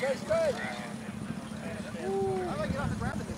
Go straight. Ooh. I like it off the ground.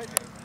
Take it.